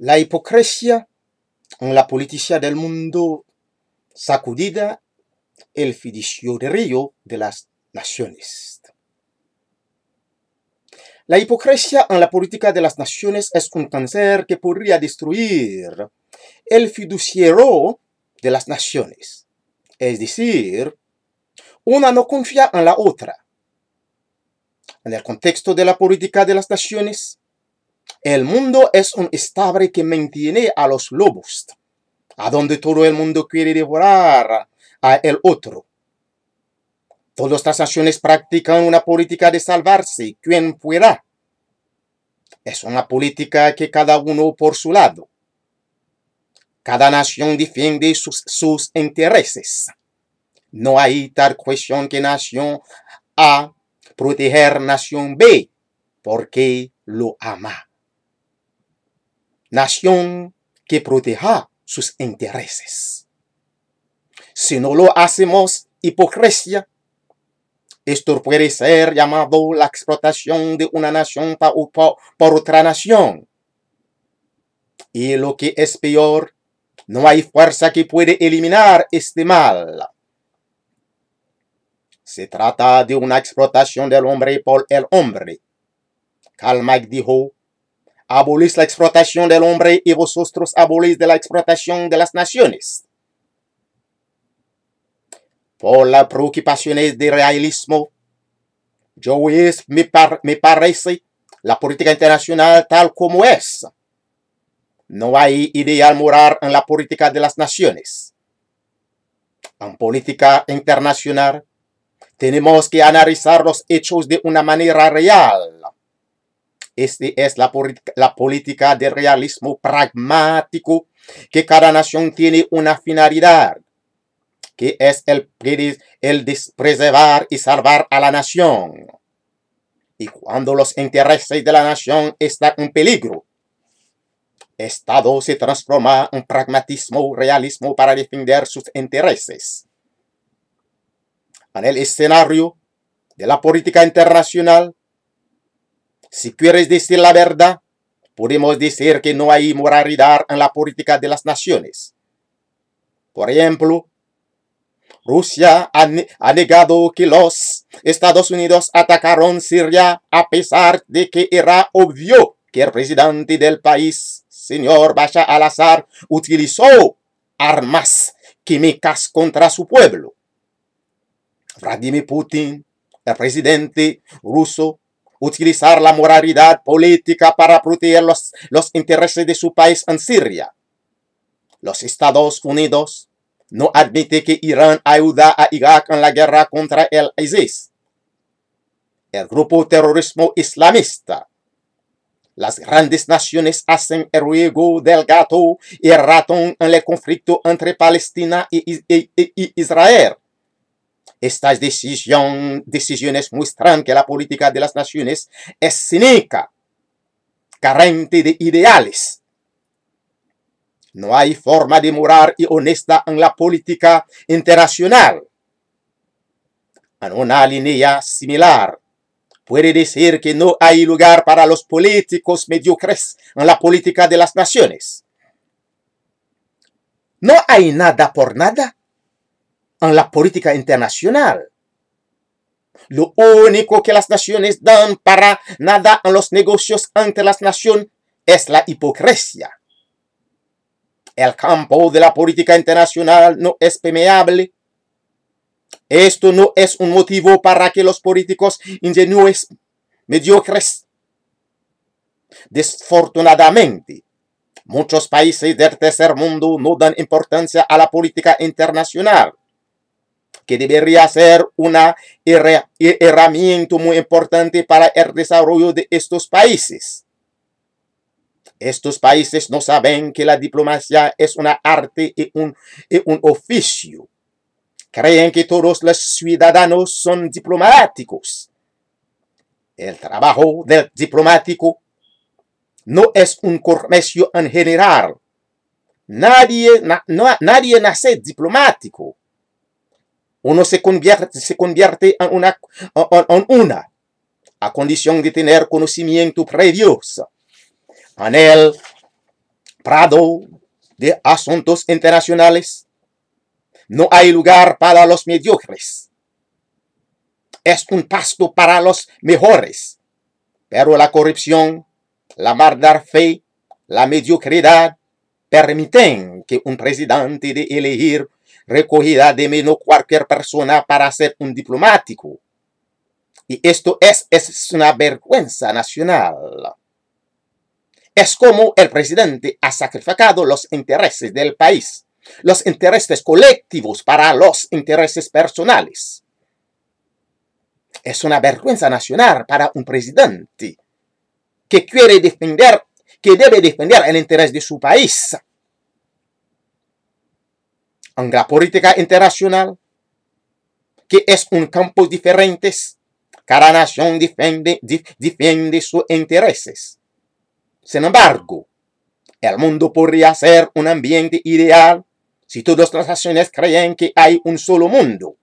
La hipocresía en la política del mundo sacudida el fiduciario de las naciones. La hipocresía en la política de las naciones es un cáncer que podría destruir el fiduciario de las naciones. Es decir, una no confía en la otra. En el contexto de la política de las naciones, el mundo es un estable que mantiene a los lobos, a donde todo el mundo quiere devorar a el otro. Todas las naciones practican una política de salvarse quien pueda. Es una política que cada uno por su lado. Cada nación defiende sus, sus intereses. No hay tal cuestión que nación A proteger nación B porque lo ama. Nación que proteja sus intereses. Si no lo hacemos, hipocresía. Esto puede ser llamado la explotación de una nación por, otra nación. Y lo que es peor, no hay fuerza que puede eliminar este mal. Se trata de una explotación del hombre por el hombre. Karl dijo, abolís la explotación del hombre y vosotros abolís la explotación de las naciones por las preocupaciones de realismo. Yo es, me, me parece, la política internacional tal como es. No hay ideal moral en la política de las naciones. En política internacional, tenemos que analizar los hechos de una manera real. Este es la, la política de realismo pragmático, que cada nación tiene una finalidad que es el, el preservar y salvar a la nación. Y cuando los intereses de la nación están en peligro, Estado se transforma en pragmatismo, realismo para defender sus intereses. En el escenario de la política internacional, si quieres decir la verdad, podemos decir que no hay moralidad en la política de las naciones. Por ejemplo, Rusia ha, negado que los Estados Unidos atacaron Siria a pesar de que era obvio que el presidente del país, señor Bashar al-Assad, utilizó armas químicas contra su pueblo. Vladimir Putin, el presidente ruso, utilizar la moralidad política para proteger los, los intereses de su país en Siria. Los Estados Unidos no admite que Irán ayuda a Irak en la guerra contra el ISIS, el grupo terrorismo islamista. Las grandes naciones hacen el ruego del gato y el ratón en el conflicto entre Palestina y, Israel. Estas decisiones muestran que la política de las naciones es cínica, carente de ideales no hay forma de morar y honesta en la política internacional. En una línea similar, puede decir que no hay lugar para los políticos mediocres en la política de las naciones. No hay nada por nada en la política internacional. Lo único que las naciones dan para nada en los negocios entre las naciones es la hipocresía. El campo de la política internacional no es permeable. Esto no es un motivo para que los políticos ingenuos, mediocres. Desfortunadamente, muchos países del tercer mundo no dan importancia a la política internacional, que debería ser una herramienta muy importante para el desarrollo de estos países. Estos países no saben que la diplomacia es una arte y un, oficio. Creen que todos los ciudadanos son diplomáticos. El trabajo del diplomático no es un comercio en general. Nadie, nadie nace diplomático. Uno se convierte, se convierte en, una, en una, a condición de tener conocimiento previo en el prado de asuntos internacionales. No hay lugar para los mediocres. Es un pasto para los mejores. Pero la corrupción, la maldad fe, la mediocridad permiten que un presidente de elegir recogida de menos cualquier persona para ser un diplomático. Y esto es, es una vergüenza nacional. Es como el presidente ha sacrificado los intereses del país, los intereses colectivos para los intereses personales. Es una vergüenza nacional para un presidente que quiere defender, que debe defender el interés de su país. En la política internacional, que es un campo diferente, cada nación defiende, sus intereses. Sin embargo, el mundo podría ser un ambiente ideal si todas las naciones creen que hay un solo mundo.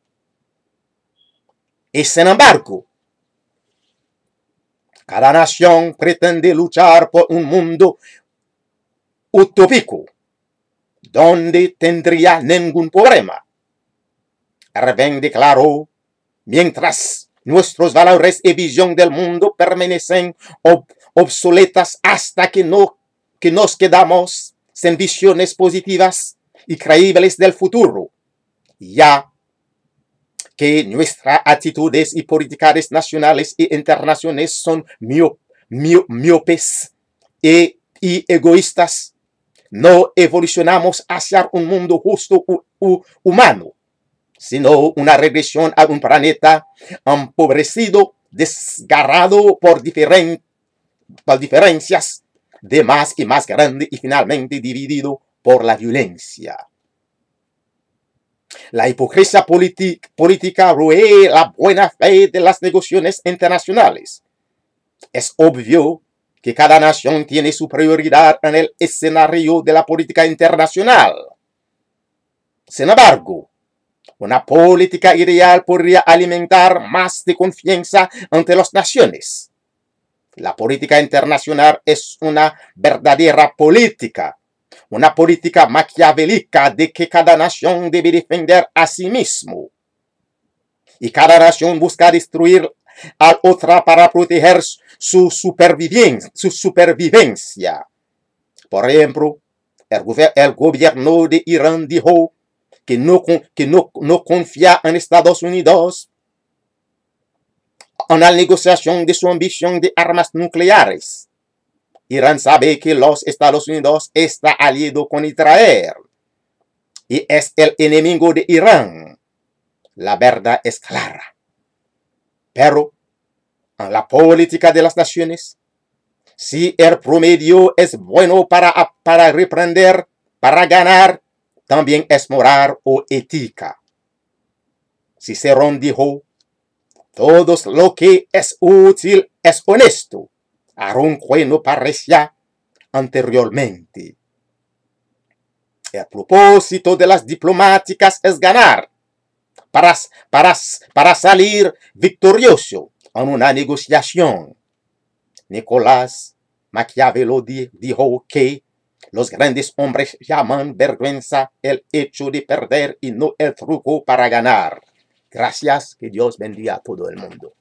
Y sin embargo, cada nación pretende luchar por un mundo utópico, donde tendría ningún problema. Erwin declaró, mientras nuestros valores y visión del mundo permanecen obsoletas hasta que, no, que nos quedamos sin visiones positivas y creíbles del futuro, ya que nuestras actitudes y políticas nacionales e internacionales son miopes e, y egoístas, no evolucionamos hacia un mundo justo u humano, sino una regresión a un planeta empobrecido, desgarrado por, por diferencias de más y más grande y finalmente dividido por la violencia. La hipocresía política roe la buena fe de las negociaciones internacionales. Es obvio que cada nación tiene su prioridad en el escenario de la política internacional. Sin embargo, una política ideal podría alimentar más de confianza entre las naciones. La política internacional es una verdadera política, una política maquiavélica de que cada nación debe defender a sí mismo. Y cada nación busca destruir a otra para proteger su supervivencia. Su supervivencia. Por ejemplo, el, gobierno de Irán dijo que no, que no confía en Estados Unidos en la negociación de su ambición de armas nucleares. Irán sabe que los Estados Unidos está aliado con Israel y es el enemigo de Irán. La verdad es clara. Pero en la política de las naciones, si el promedio es bueno para, para reprender, para ganar, también es moral o ética. Cicerón dijo, todo lo que es útil es honesto, aunque no parecía anteriormente. El propósito de las diplomáticas es ganar para, para, para salir victorioso en una negociación. Nicolás Maquiavelo dijo que los grandes hombres llaman vergüenza el hecho de perder y no el truco para ganar. Gracias, que Dios bendiga a todo el mundo.